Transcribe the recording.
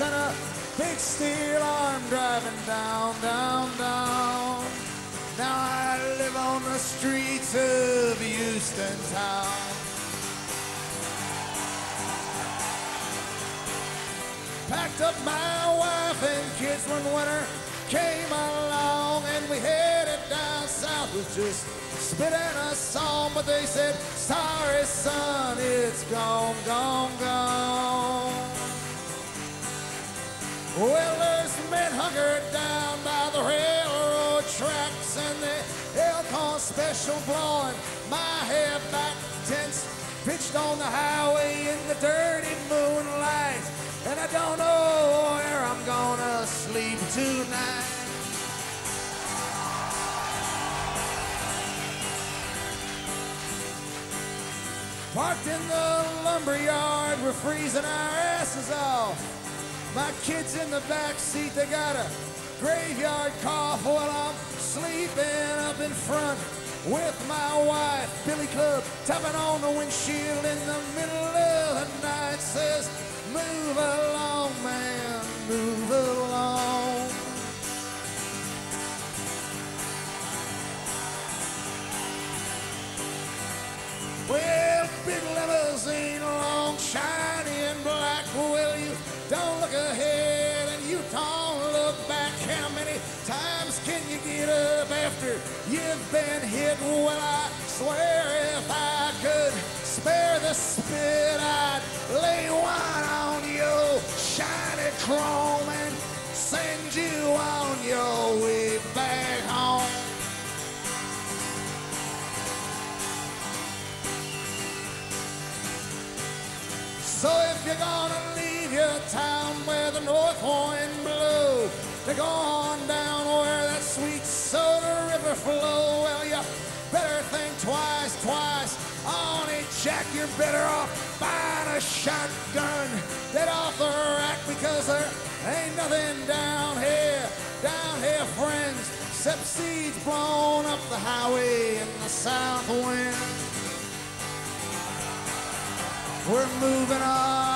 a big steel arm driving down, down, down. Now I live on the streets of Houston town. Packed up my wife and kids when winter came along and we headed down south with just spitting a song. But they said, sorry son, it's gone, gone, gone. Well, there's men hunkered down by the railroad tracks and the Elkhorn special blowing my hair back tents pitched on the highway in the dirty moonlight. And I don't know where I'm gonna sleep tonight. Parked in the lumberyard, we're freezing our asses off. My kids in the back seat, they got a graveyard cough while I'm sleeping up in front with my wife, Billy Club, tapping on the windshield in the middle of the night. Says, move along, man, move along. Well, big limousine, can you get up after you've been hit? Well, I swear if I could spare the spit, I'd lay one on your shiny chrome and send you on your way back home. So if you're gonna leave your town where the north wind blow, to go flow, well you better think twice, twice on it, Jack. You're better off buying a shotgun dead off the rack because there ain't nothing down here, down here, friends, except seeds blown up the highway in the south wind. We're moving on